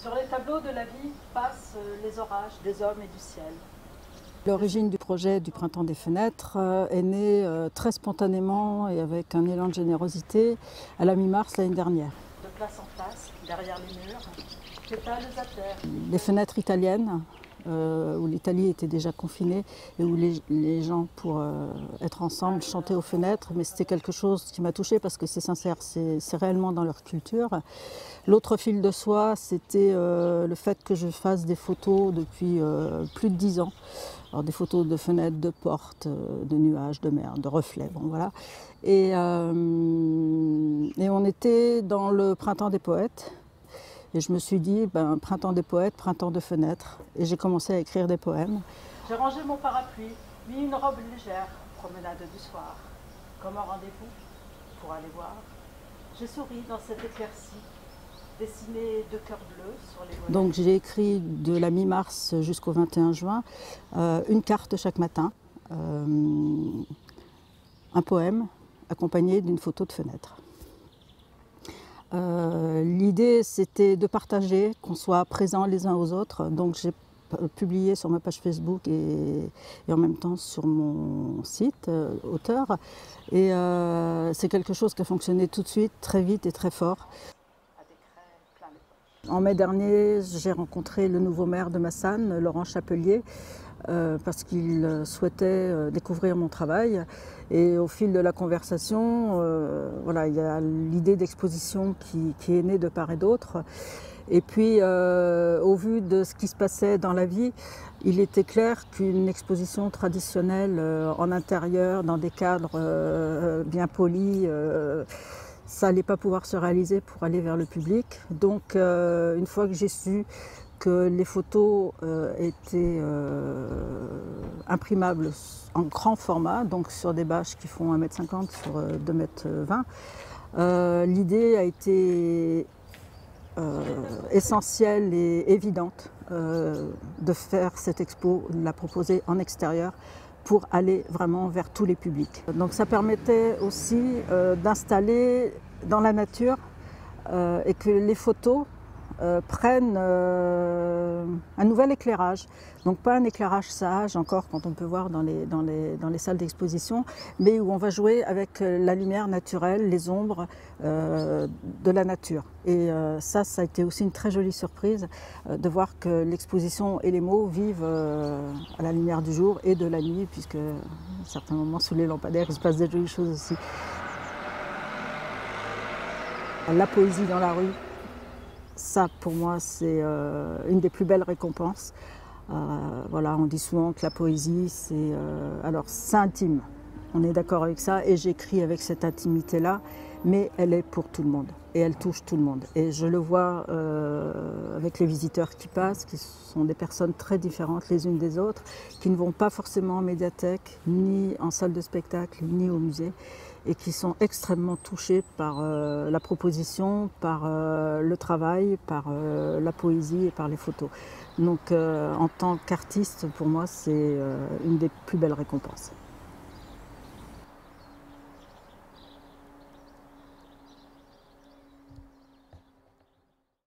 Sur les tableaux de la vie passent les orages des hommes et du ciel. L'origine du projet du Printemps des Fenêtres euh, est née euh, très spontanément et avec un élan de générosité à la mi-mars l'année dernière. De place en place, derrière les murs, pétales à terre. Les fenêtres italiennes, euh, où l'Italie était déjà confinée et où les, gens, pour être ensemble, chantaient aux fenêtres. Mais c'était quelque chose qui m'a touchée parce que c'est sincère, c'est réellement dans leur culture. L'autre fil de soie, c'était le fait que je fasse des photos depuis plus de dix ans. Alors des photos de fenêtres, de portes, euh, de nuages, de mer, de reflets, bon voilà. Euh, et, on était dans le printemps des poètes. Et je me suis dit, ben, printemps des poètes, printemps de fenêtres. Et j'ai commencé à écrire des poèmes. J'ai rangé mon parapluie, mis une robe légère, promenade du soir. Comme un rendez-vous pour aller voir. J'ai souri dans cette éclaircie dessiné de cœurs bleus sur les Donc j'ai écrit de la mi-mars jusqu'au 21 juin euh, une carte chaque matin, euh, un poème accompagné d'une photo de fenêtre. Euh, l'idée c'était de partager, qu'on soit présents les uns aux autres. Donc j'ai publié sur ma page Facebook et, en même temps sur mon site auteur. Et c'est quelque chose qui a fonctionné tout de suite, très vite et très fort. En mai dernier, j'ai rencontré le nouveau maire de Massane, Laurent Chapelier, euh, parce qu'il souhaitait euh, découvrir mon travail. Et au fil de la conversation, euh, voilà, il y a l'idée d'exposition qui, est née de part et d'autre. Et puis, au vu de ce qui se passait dans la vie, il était clair qu'une exposition traditionnelle en intérieur, dans des cadres bien polis, ça n'allait pas pouvoir se réaliser pour aller vers le public. Donc euh, une fois que j'ai su que les photos euh, étaient euh, imprimables en grand format, donc sur des bâches qui font 1m50 sur 2m20, l'idée a été essentielle et évidente de faire cette expo, de la proposer en extérieur pour aller vraiment vers tous les publics. Donc ça permettait aussi euh, d'installer dans la nature euh, et que les photos euh, prennent euh, un nouvel éclairage. Donc pas un éclairage sage encore quand on peut voir dans les, dans les, dans les salles d'exposition, mais où on va jouer avec euh, la lumière naturelle, les ombres de la nature. Et ça, ça a été aussi une très jolie surprise de voir que l'exposition et les mots vivent à la lumière du jour et de la nuit, puisque à certains moments sous les lampadaires, il se passe des jolies choses aussi. La poésie dans la rue, ça, pour moi, c'est euh, une des plus belles récompenses. Euh, voilà, on dit souvent que la poésie, c'est euh, alors c'est intime. On est d'accord avec ça, et j'écris avec cette intimité-là, mais elle est pour tout le monde et elle touche tout le monde. Et je le vois avec les visiteurs qui passent, qui sont des personnes très différentes les unes des autres, qui ne vont pas forcément en médiathèque, ni en salle de spectacle, ni au musée, et qui sont extrêmement touchés par euh, la proposition, par euh, le travail, par euh, la poésie et par les photos. Donc en tant qu'artiste, pour moi, c'est une des plus belles récompenses.